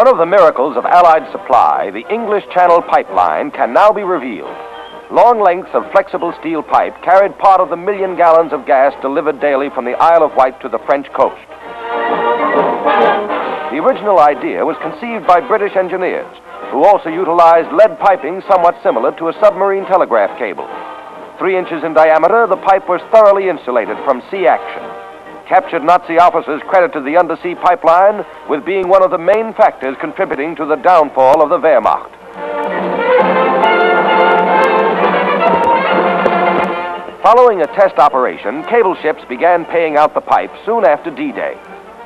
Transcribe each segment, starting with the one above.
One of the miracles of Allied supply, the English Channel pipeline, can now be revealed. Long lengths of flexible steel pipe carried part of the million gallons of gas delivered daily from the Isle of Wight to the French coast. The original idea was conceived by British engineers, who also utilized lead piping somewhat similar to a submarine telegraph cable. Three inches in diameter, the pipe was thoroughly insulated from sea action. Captured Nazi officers credited the undersea pipeline with being one of the main factors contributing to the downfall of the Wehrmacht. Following a test operation, cable ships began paying out the pipe soon after D-Day.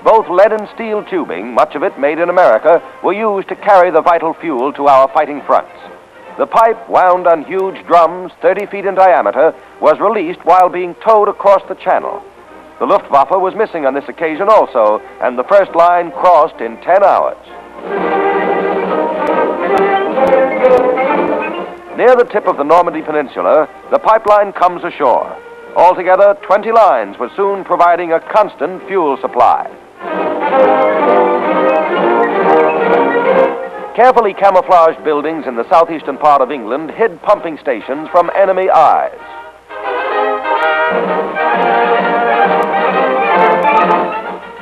Both lead and steel tubing, much of it made in America, were used to carry the vital fuel to our fighting fronts. The pipe, wound on huge drums 30 feet in diameter, was released while being towed across the channel. The Luftwaffe was missing on this occasion also, and the first line crossed in 10 hours. Near the tip of the Normandy Peninsula, the pipeline comes ashore. Altogether, 20 lines were soon providing a constant fuel supply. Carefully camouflaged buildings in the southeastern part of England hid pumping stations from enemy eyes.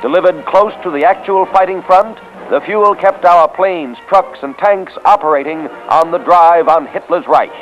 Delivered close to the actual fighting front, the fuel kept our planes, trucks, and tanks operating on the drive on Hitler's Reich.